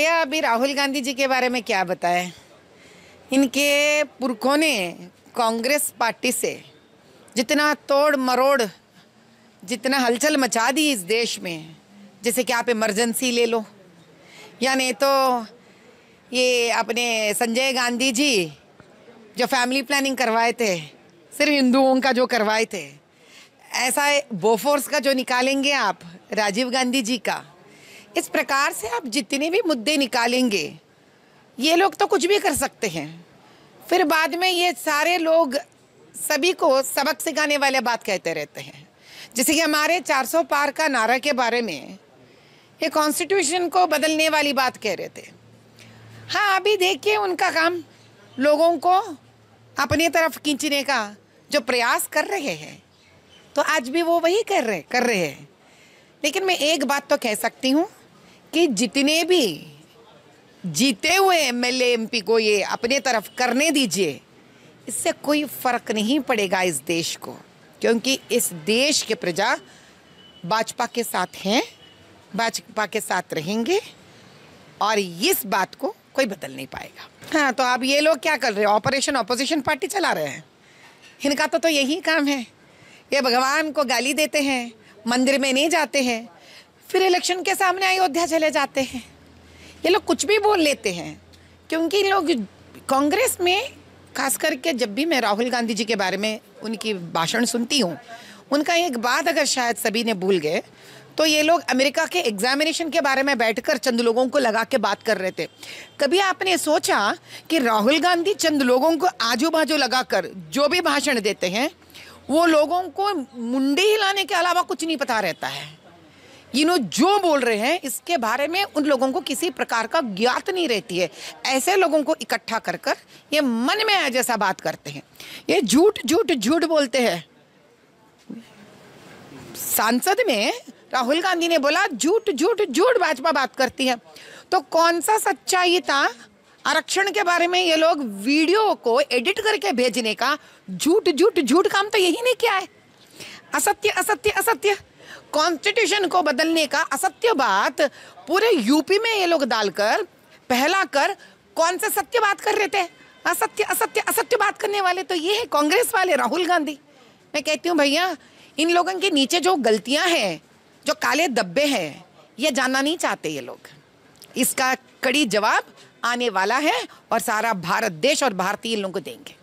भैया अभी राहुल गांधी जी के बारे में क्या बताएँ? इनके पुरखों ने कांग्रेस पार्टी से जितना तोड़ मरोड़, जितना हलचल मचा दी इस देश में, जैसे कि आप इमरजेंसी ले लो, या नहीं तो ये अपने संजय गांधी जी जो फैमिली प्लानिंग करवाए थे, सिर्फ़ हिंदुओं का जो करवाए थे, ऐसा बोफोर्स का जो निकालेंगे आप, राजीव गांधी जी का इस प्रकार से आप जितने भी मुद्दे निकालेंगे, ये लोग तो कुछ भी कर सकते हैं। फिर बाद में ये सारे लोग सभी को सबक सिखाने वाले बात कहते रहते हैं। जैसे कि हमारे 400 पार का नारा के बारे में ये कॉन्स्टिट्यूशन को बदलने वाली बात कह रहे थे। हाँ अभी देखिए उनका काम लोगों को अपनी तरफ़ खींचने का जो प्रयास कर रहे हैं तो आज भी वो वही कर रहे कर रहे हैं। लेकिन मैं एक बात तो कह सकती हूँ कि जितने भी जीते हुए एम एल एम पी को ये अपने तरफ़ करने दीजिए इससे कोई फ़र्क नहीं पड़ेगा इस देश को क्योंकि इस देश के प्रजा भाजपा के साथ हैं भाजपा के साथ रहेंगे और इस बात को कोई बदल नहीं पाएगा। हाँ तो आप ये लोग क्या कर रहे हैं? ऑपरेशन ऑपोजिशन पार्टी चला रहे हैं। इनका तो, तो यही काम है। ये भगवान को गाली देते हैं मंदिर में नहीं जाते हैं। फिर इलेक्शन के सामने अयोध्या चले जाते हैं। ये लोग कुछ भी बोल लेते हैं, क्योंकि लोग कांग्रेस में खास करके जब भी मैं राहुल गांधी जी के बारे में उनकी भाषण सुनती हूँ, उनका एक बात अगर शायद सभी ने भूल गए तो ये लोग अमेरिका के एग्जामिनेशन के बारे में बैठकर चंद लोगों को लगा के बात कर रहे थे। कभी आपने सोचा कि राहुल गांधी चंद लोगों को आजू बाजू लगाकर जो भी भाषण देते हैं, वो लोगों को मुंडी हिलाने के अलावा कुछ नहीं पता रहता है? ये जो बोल रहे हैं, इसके बारे में उन लोगों को किसी प्रकार का ज्ञात नहीं रहती है। ऐसे लोगों को इकट्ठा कर कर ये मन में आए जैसा बात करते हैं। ये झूठ झूठ झूठ बोलते हैं। सांसद में राहुल गांधी ने बोला, झूठ झूठ झूठ भाजपा बात करती है। तो कौन सा सच्चाई था? आरक्षण के बारे में ये लोग वीडियो को एडिट करके भेजने का झूठ झूठ झूठ काम तो यही नहीं किया है। असत्य असत्य असत्य। कॉन्स्टिट्यूशन को बदलने का असत्य बात पूरे यूपी में ये लोग डालकर, पहला कर कौन से सत्य बात कर रहे थे? असत्य असत्य असत्य बात करने वाले तो ये है कांग्रेस वाले, राहुल गांधी। मैं कहती हूँ, भैया, इन लोगों के नीचे जो गलतियाँ हैं, जो काले धब्बे हैं, ये जानना नहीं चाहते ये लोग। इसका कड़ी जवाब आने वाला है और सारा भारत देश और भारतीय लोगों को देंगे।